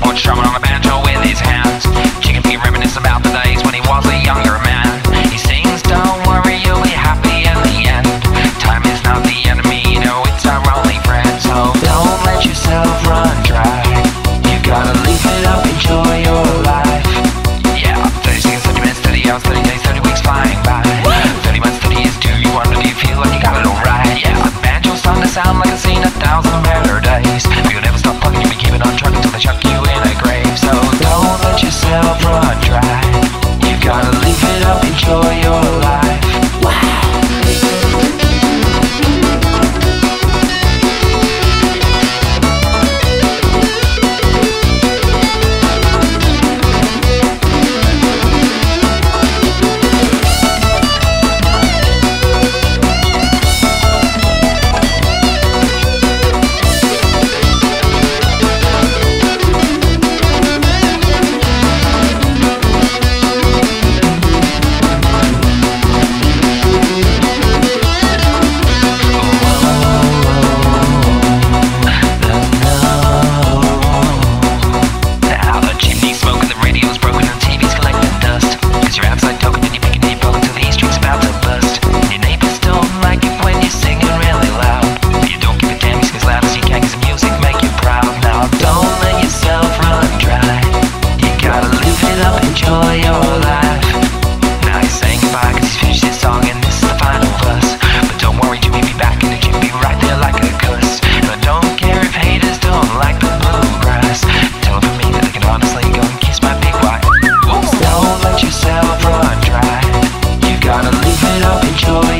front strumming on a banjo with his hands. Chicken feet reminisce about the days when he was a younger man. He sings, don't worry, you'll be happy in the end. Time is not the enemy, you know it's our only friend. So don't let yourself run dry. You gotta leave it up, enjoy your life. Yeah, 30 seconds, 30 minutes, 30 hours, 30 days, 30 weeks flying by. 30 months, 30 years, do you wonder, do you feel like you got it alright? Yeah, banjo song to sound like a scene a thousand better open up.